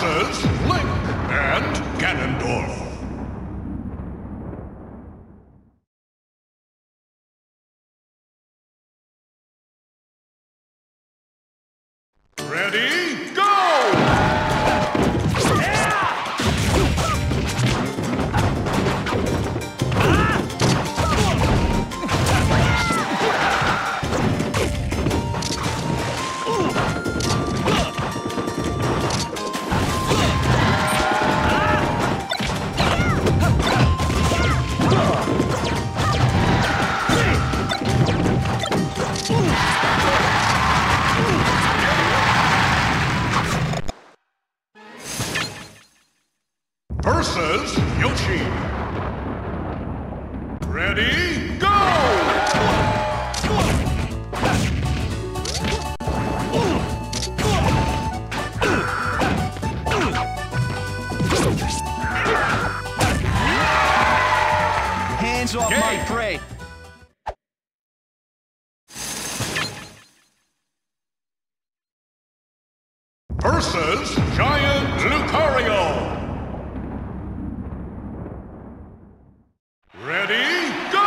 versus Link and Ganondorf. Versus Giant Lucario. Ready, go!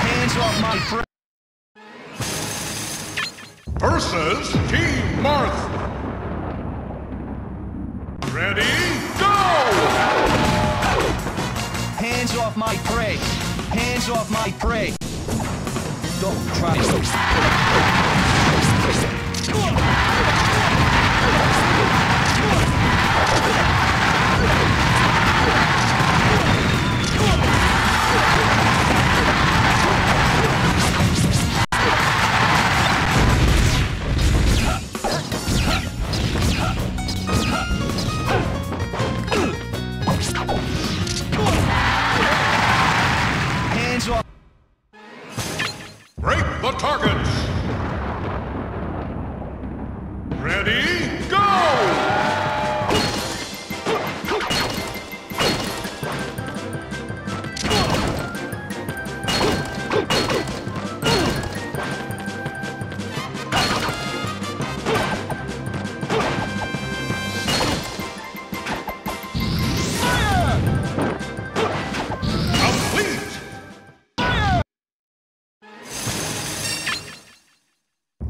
Hands off my prey. versus Team Marth. Hands off my prey. Hands off my prey. Don't try. Hands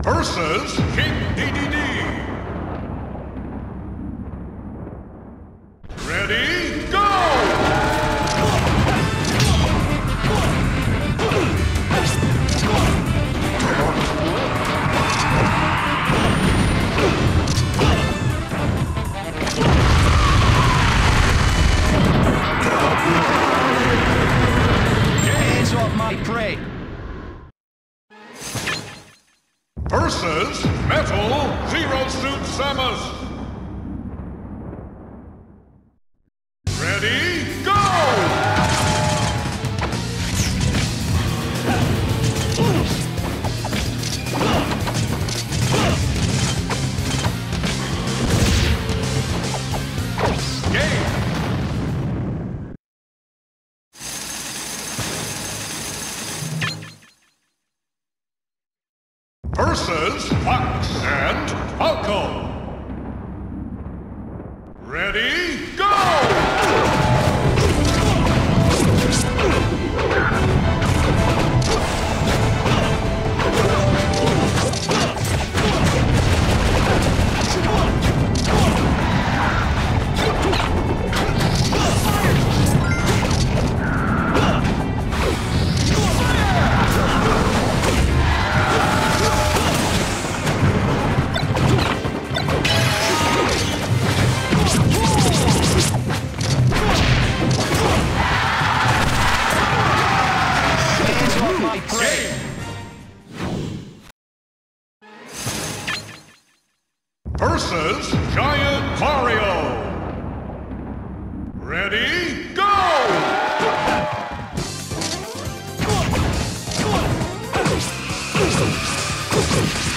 versus King Dedede. Versus Fox and Falco. Ready, ここ。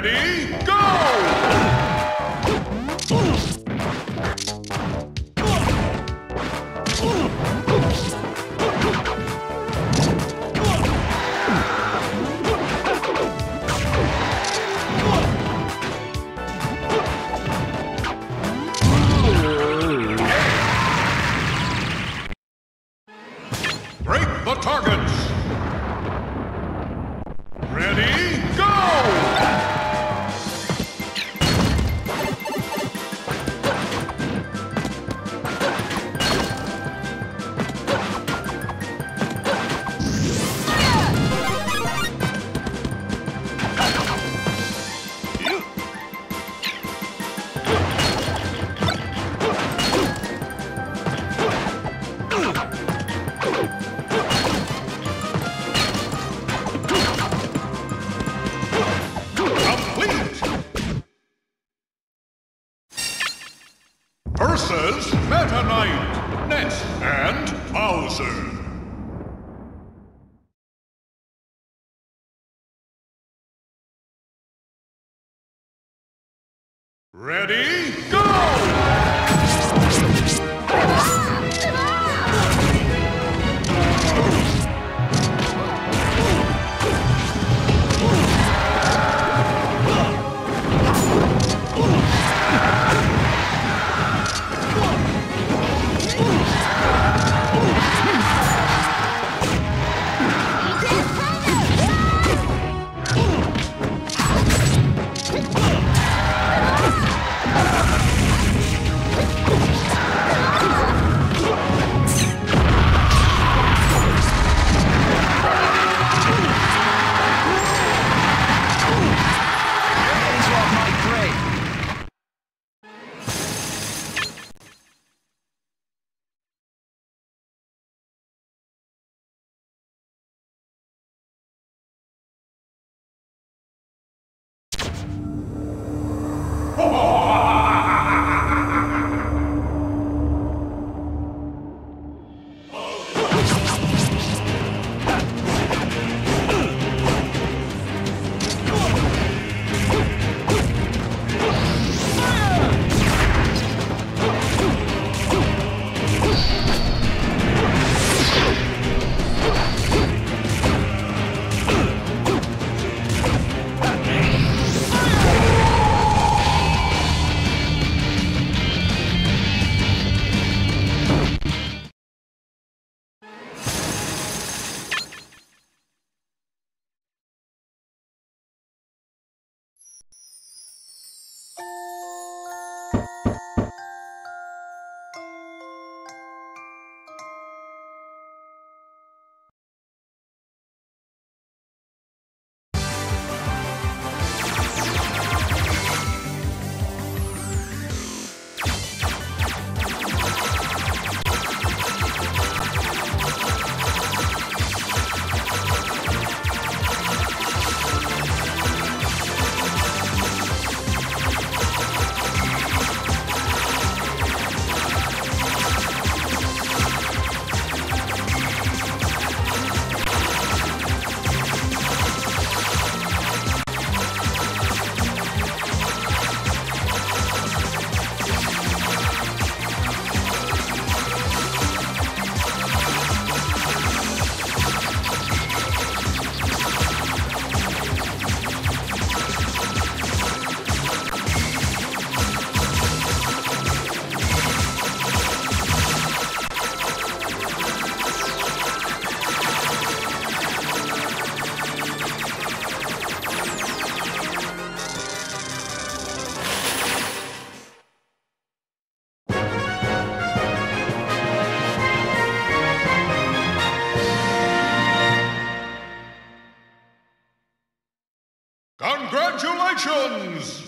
Ready, go! Versus Meta Knight, and Bowser. Ready, go! you. Congratulations!